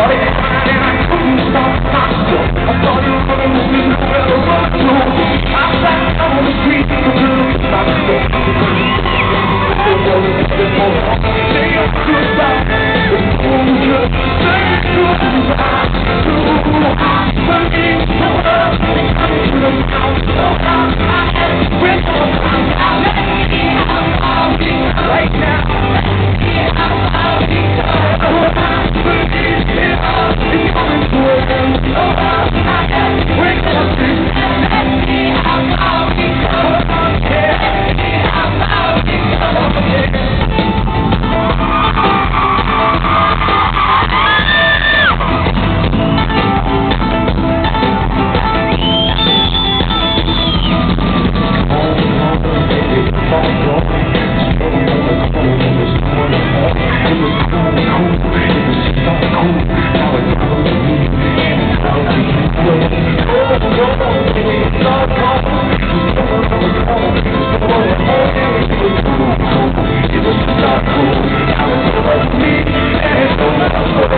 started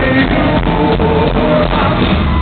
Thank you.